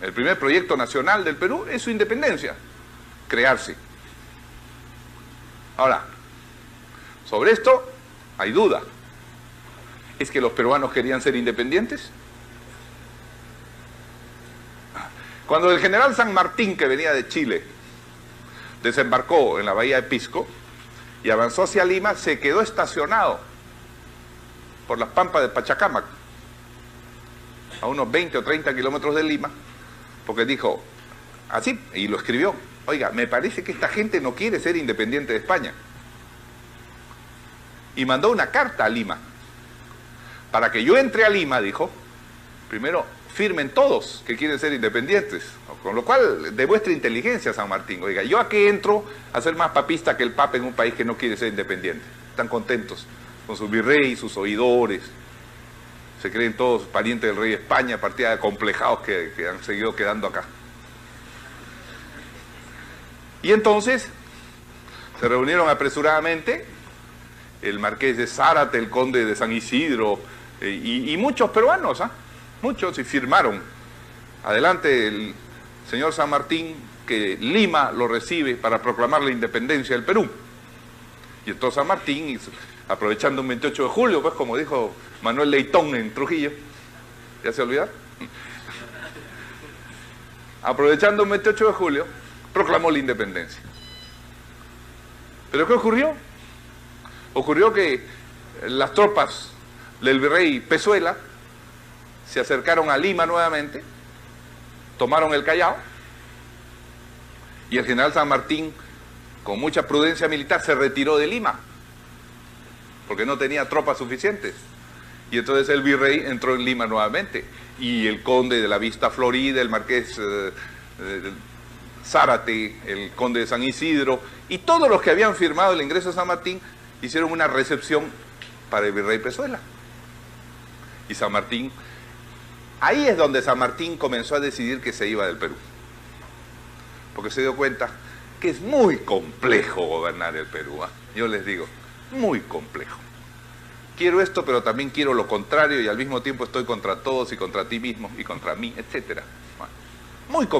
El primer proyecto nacional del Perú es su independencia, crearse. Ahora, sobre esto hay duda. ¿Es que los peruanos querían ser independientes? Cuando el general San Martín, que venía de Chile, desembarcó en la bahía de Pisco y avanzó hacia Lima, se quedó estacionado por las pampas de Pachacamac, a unos 20 o 30 kilómetros de Lima, porque dijo, así, y lo escribió, oiga, me parece que esta gente no quiere ser independiente de España. Y mandó una carta a Lima, para que yo entre a Lima, dijo, primero firmen todos que quieren ser independientes. Con lo cual demuestra inteligencia San Martín. Oiga, ¿yo a qué entro a ser más papista que el Papa en un país que no quiere ser independiente? Están contentos con su virrey, sus oidores. Se creen todos parientes del rey de España, partida de complejados que, que han seguido quedando acá. Y entonces se reunieron apresuradamente el marqués de Zárate, el conde de San Isidro eh, y, muchos peruanos, ¿ah? muchos, y firmaron. Adelante el señor San Martín, que Lima lo recibe para proclamar la independencia del Perú. Y entonces San Martín, aprovechando un 28 de julio, pues como dijo Manuel Leitón en Trujillo, ¿ya se olvidaron? Aprovechando un 28 de julio, proclamó la independencia. ¿Pero qué ocurrió? Ocurrió que las tropas del virrey Pezuela se acercaron a Lima nuevamente, tomaron el Callao, y el general San Martín, con mucha prudencia militar, se retiró de Lima, porque no tenía tropas suficientes. Y entonces el virrey entró en Lima nuevamente, y el conde de la Vista Florida, el marqués eh, eh, Zárate, el conde de San Isidro, y todos los que habían firmado el ingreso a San Martín, hicieron una recepción para el virrey Pezuela. Y San Martín, ahí es donde San Martín comenzó a decidir que se iba del Perú. Porque se dio cuenta que es muy complejo gobernar el Perú. ¿eh? Yo les digo, muy complejo. Quiero esto, pero también quiero lo contrario y al mismo tiempo estoy contra todos y contra ti mismo y contra mí, etc. Muy complejo.